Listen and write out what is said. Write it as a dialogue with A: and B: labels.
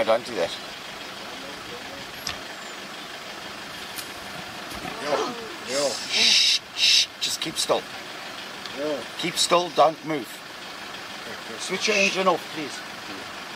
A: I don't do that. Shh, shh, just keep still. Keep still, don't move. Switch your engine off, please.